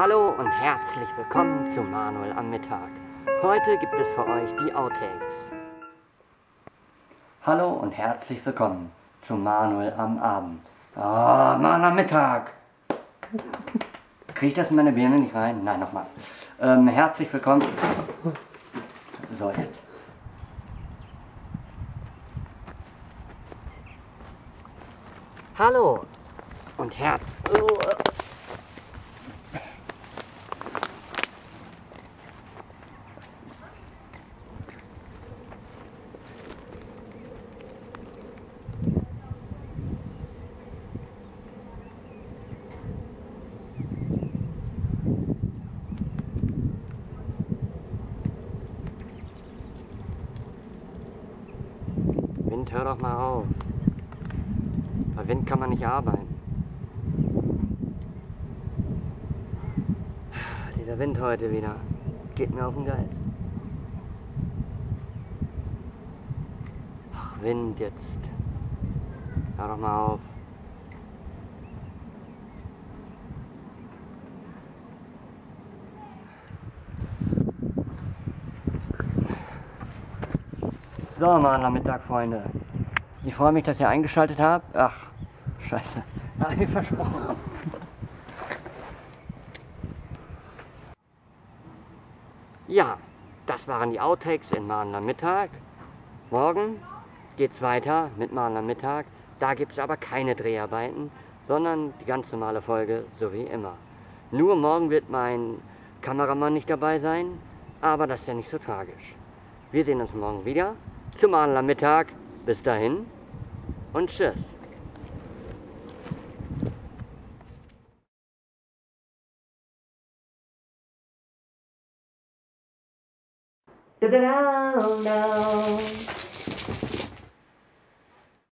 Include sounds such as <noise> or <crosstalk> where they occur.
Hallo und herzlich willkommen zu Manuel am Mittag. Heute gibt es für euch die Outtakes. Hallo und herzlich willkommen zu Manuel am Abend. Ah, Manuel am Mittag. Kriege ich das in meine Birne nicht rein? Nein, nochmal. Ähm, herzlich willkommen. So, jetzt. Hallo und Herz. Wind, hör doch mal auf. Bei Wind kann man nicht arbeiten. Dieser Wind heute wieder geht mir auf den Geist. Ach, Wind jetzt. Hör doch mal auf. So, Nachmittag, Freunde. Ich freue mich, dass ihr eingeschaltet habt. Ach, scheiße. <laughs> Hab ich versprochen. Ja, das waren die Outtakes in Mahner Mittag. Morgen geht's weiter mit Mahner Mittag. Da gibt es aber keine Dreharbeiten, sondern die ganz normale Folge, so wie immer. Nur morgen wird mein Kameramann nicht dabei sein, aber das ist ja nicht so tragisch. Wir sehen uns morgen wieder zum Adler Mittag. Bis dahin und tschüss. Da -da -da